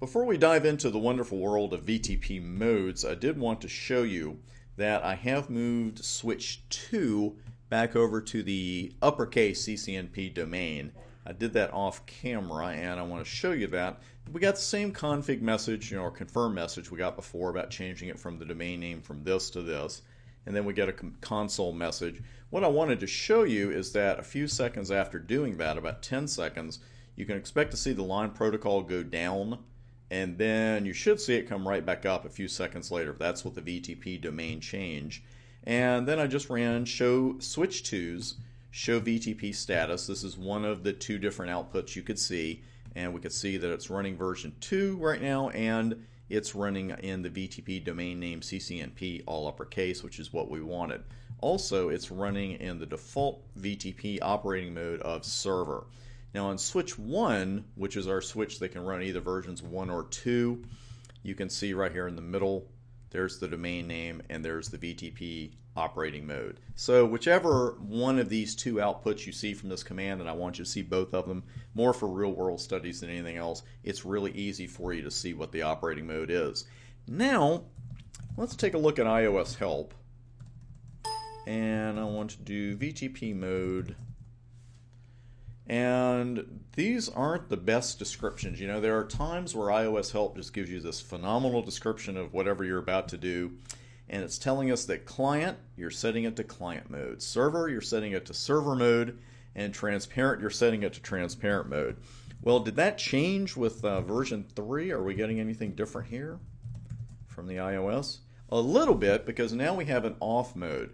Before we dive into the wonderful world of VTP modes, I did want to show you that I have moved switch 2 back over to the uppercase CCNP domain. I did that off camera and I want to show you that. We got the same config message, you know, or confirm message we got before about changing it from the domain name from this to this. And then we get a console message. What I wanted to show you is that a few seconds after doing that, about 10 seconds, you can expect to see the line protocol go down and then you should see it come right back up a few seconds later. That's what the VTP domain change. And then I just ran show switch twos, show VTP status. This is one of the two different outputs you could see. And we could see that it's running version 2 right now and it's running in the VTP domain name CCNP all uppercase, which is what we wanted. Also, it's running in the default VTP operating mode of server. Now on switch 1, which is our switch that can run either versions 1 or 2, you can see right here in the middle, there's the domain name and there's the VTP operating mode. So whichever one of these two outputs you see from this command, and I want you to see both of them, more for real world studies than anything else, it's really easy for you to see what the operating mode is. Now, let's take a look at IOS help. And I want to do VTP mode and these aren't the best descriptions. You know, there are times where IOS Help just gives you this phenomenal description of whatever you're about to do. And it's telling us that client, you're setting it to client mode. Server, you're setting it to server mode. And transparent, you're setting it to transparent mode. Well, did that change with uh, version 3? Are we getting anything different here from the IOS? A little bit, because now we have an off mode.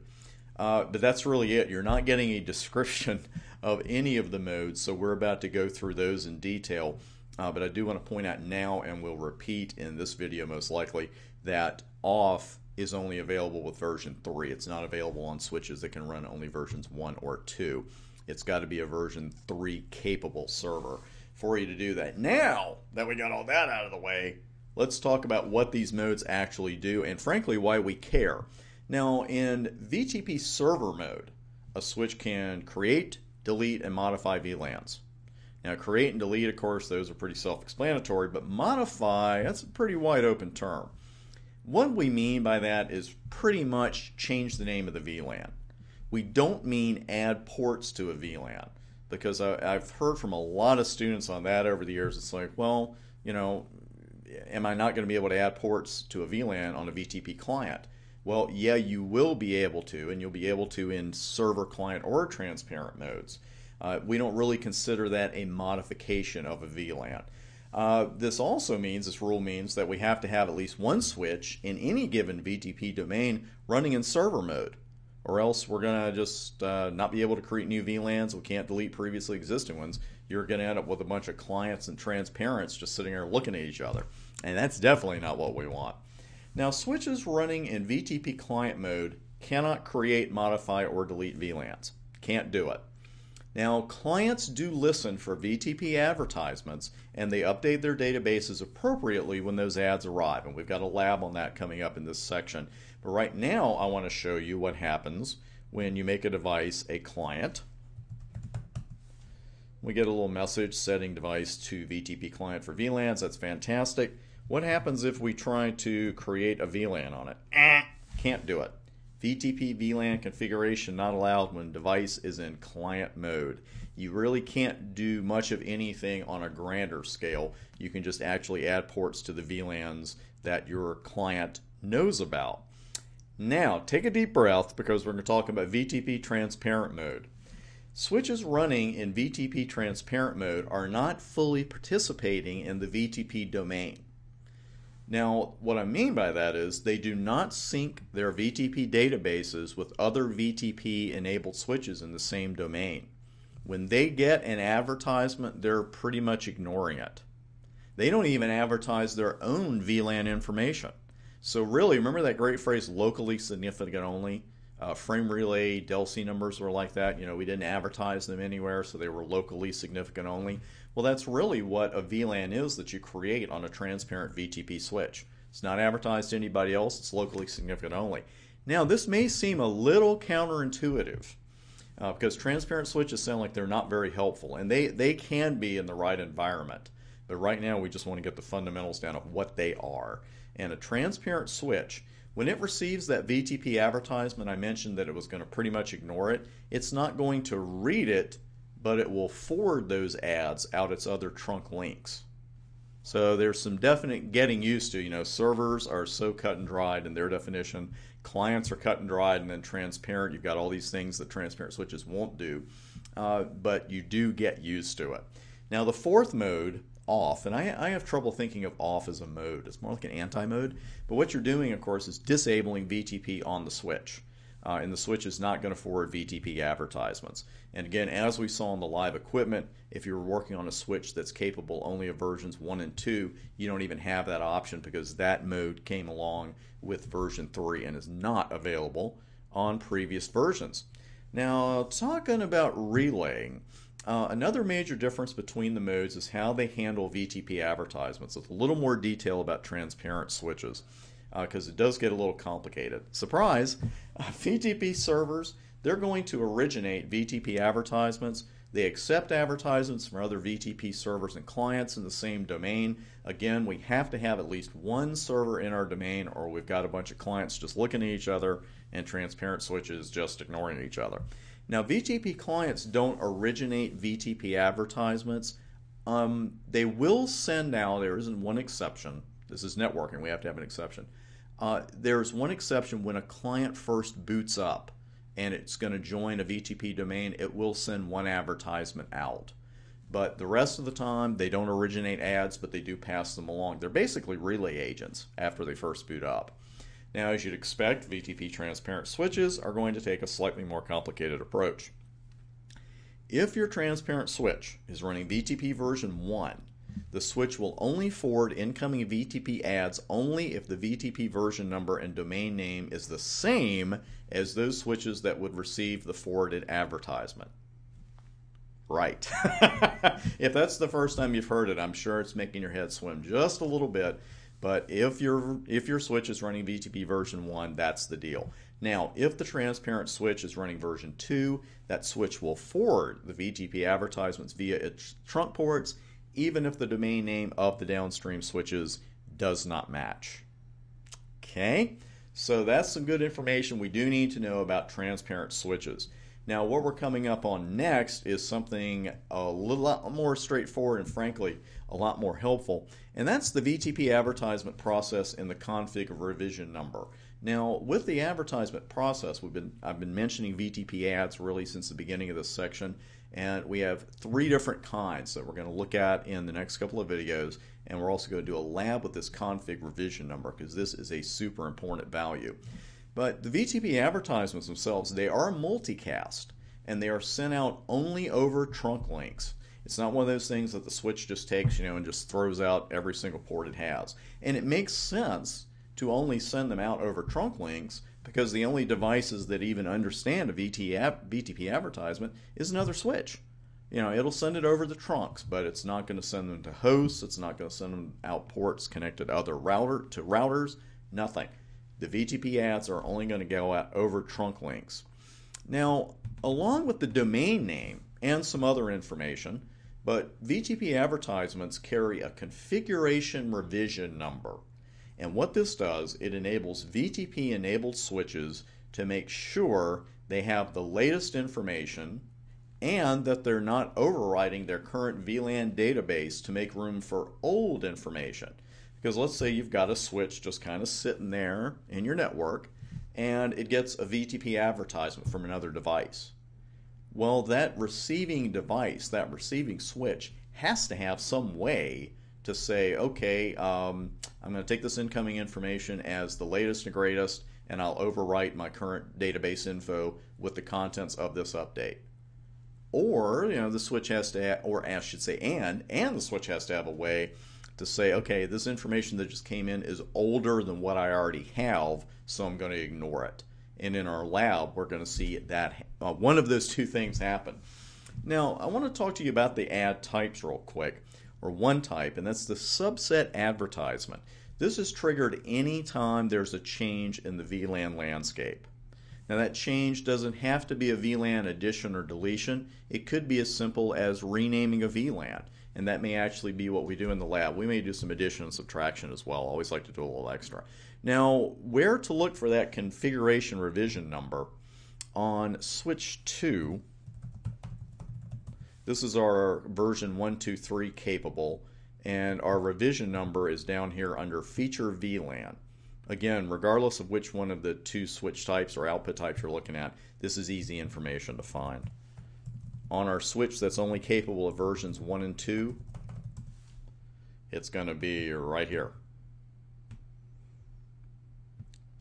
Uh, but that's really it. You're not getting a description of any of the modes, so we're about to go through those in detail. Uh, but I do want to point out now, and we'll repeat in this video most likely, that off is only available with version 3. It's not available on switches that can run only versions 1 or 2. It's got to be a version 3 capable server for you to do that. Now that we got all that out of the way, let's talk about what these modes actually do and frankly why we care. Now, in VTP server mode, a switch can create, delete, and modify VLANs. Now, create and delete, of course, those are pretty self explanatory, but modify, that's a pretty wide open term. What we mean by that is pretty much change the name of the VLAN. We don't mean add ports to a VLAN because I, have heard from a lot of students on that over the years. It's like, well, you know, am I not going to be able to add ports to a VLAN on a VTP client? Well, yeah, you will be able to, and you'll be able to in server, client, or transparent modes. Uh, we don't really consider that a modification of a VLAN. Uh, this also means, this rule means that we have to have at least one switch in any given VTP domain running in server mode, or else we're going to just uh, not be able to create new VLANs. We can't delete previously existing ones. You're going to end up with a bunch of clients and transparents just sitting there looking at each other. And that's definitely not what we want. Now, switches running in VTP client mode cannot create, modify, or delete VLANs. Can't do it. Now, clients do listen for VTP advertisements and they update their databases appropriately when those ads arrive. And we've got a lab on that coming up in this section. But right now, I want to show you what happens when you make a device a client. We get a little message setting device to VTP client for VLANs. That's fantastic. What happens if we try to create a VLAN on it? Eh, can't do it. VTP VLAN configuration not allowed when device is in client mode. You really can't do much of anything on a grander scale. You can just actually add ports to the VLANs that your client knows about. Now, take a deep breath because we're going to talk about VTP transparent mode. Switches running in VTP transparent mode are not fully participating in the VTP domain. Now, what I mean by that is they do not sync their VTP databases with other VTP enabled switches in the same domain. When they get an advertisement, they're pretty much ignoring it. They don't even advertise their own VLAN information. So, really, remember that great phrase locally significant only? Uh, frame relay DLCI numbers were like that. You know, we didn't advertise them anywhere, so they were locally significant only. Well, that's really what a VLAN is that you create on a transparent VTP switch. It's not advertised to anybody else, it's locally significant only. Now, this may seem a little counterintuitive uh, because transparent switches sound like they're not very helpful, and they, they can be in the right environment. But right now, we just want to get the fundamentals down of what they are. And a transparent switch, when it receives that VTP advertisement, I mentioned that it was going to pretty much ignore it. It's not going to read it, but it will forward those ads out its other trunk links. So there's some definite getting used to. You know, servers are so cut and dried in their definition. Clients are cut and dried and then transparent. You've got all these things that transparent switches won't do, uh, but you do get used to it. Now, the fourth mode off, and I, I, have trouble thinking of off as a mode. It's more like an anti-mode. But what you're doing, of course, is disabling VTP on the switch. Uh, and the switch is not going to forward VTP advertisements. And again, as we saw on the live equipment, if you're working on a switch that's capable only of versions 1 and 2, you don't even have that option because that mode came along with version 3 and is not available on previous versions. Now, talking about relaying, uh, another major difference between the modes is how they handle VTP advertisements with a little more detail about transparent switches because uh, it does get a little complicated. Surprise! Uh, VTP servers, they're going to originate VTP advertisements. They accept advertisements from other VTP servers and clients in the same domain. Again, we have to have at least one server in our domain or we've got a bunch of clients just looking at each other and transparent switches just ignoring each other. Now, VTP clients don't originate VTP advertisements. Um, they will send out, there isn't one exception. This is networking, we have to have an exception. Uh, there's one exception when a client first boots up and it's going to join a VTP domain, it will send one advertisement out. But the rest of the time, they don't originate ads, but they do pass them along. They're basically relay agents after they first boot up. Now, as you'd expect, VTP transparent switches are going to take a slightly more complicated approach. If your transparent switch is running VTP version 1, the switch will only forward incoming VTP ads only if the VTP version number and domain name is the same as those switches that would receive the forwarded advertisement. Right. if that's the first time you've heard it, I'm sure it's making your head swim just a little bit but if your if your switch is running VTP version 1, that's the deal. Now, if the transparent switch is running version 2, that switch will forward the VTP advertisements via its trunk ports, even if the domain name of the downstream switches does not match. Okay, so that's some good information we do need to know about transparent switches. Now, what we're coming up on next is something a little lot more straightforward and frankly a lot more helpful, and that's the VTP advertisement process and the config revision number. Now, with the advertisement process, we've been I've been mentioning VTP ads really since the beginning of this section, and we have three different kinds that we're going to look at in the next couple of videos, and we're also going to do a lab with this config revision number because this is a super important value. But the VTP advertisements themselves, they are multicast and they are sent out only over trunk links. It's not one of those things that the switch just takes, you know, and just throws out every single port it has. And it makes sense to only send them out over trunk links because the only devices that even understand a VTP advertisement is another switch. You know, it'll send it over the trunks, but it's not going to send them to hosts. It's not going to send them out ports connected to other router to routers. Nothing the VTP ads are only going to go out over trunk links. Now, along with the domain name and some other information, but VTP advertisements carry a configuration revision number. And what this does, it enables VTP enabled switches to make sure they have the latest information and that they're not overriding their current VLAN database to make room for old information. Because let's say you've got a switch just kind of sitting there in your network and it gets a VTP advertisement from another device. Well, that receiving device, that receiving switch, has to have some way to say, okay, um, I'm going to take this incoming information as the latest and greatest, and I'll overwrite my current database info with the contents of this update. Or, you know, the switch has to, or I should say, and, and the switch has to have a way to say, okay, this information that just came in is older than what I already have, so I'm going to ignore it. And in our lab, we're going to see that uh, one of those two things happen. Now, I want to talk to you about the ad types real quick, or one type, and that's the subset advertisement. This is triggered anytime there's a change in the VLAN landscape. Now, that change doesn't have to be a VLAN addition or deletion. It could be as simple as renaming a VLAN. and that may actually be what we do in the lab. We may do some addition and subtraction as well. Always like to do a little extra. Now, where to look for that configuration revision number on switch 2, this is our version 123 capable, and our revision number is down here under feature VLAN. Again, regardless of which one of the two switch types or output types you're looking at, this is easy information to find. On our switch that's only capable of versions 1 and 2, it's going to be right here.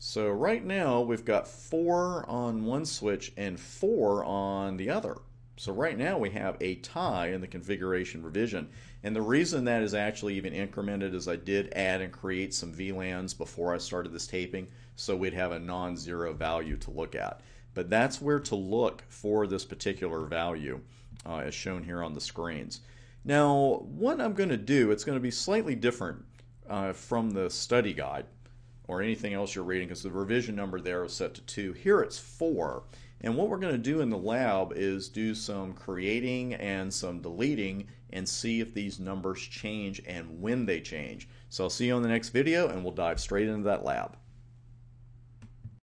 So right now we've got 4 on one switch and 4 on the other. So right now we have a tie in the configuration revision. And the reason that is actually even incremented is I did add and create some VLANs before I started this taping so we'd have a non-zero value to look at. But that's where to look for this particular value uh, as shown here on the screens. Now what I'm going to do, it's going to be slightly different uh, from the study guide or anything else you're reading because the revision number there is set to 2. Here it's 4. And what we're going to do in the lab is do some creating and some deleting and see if these numbers change and when they change. So I'll see you on the next video and we'll dive straight into that lab.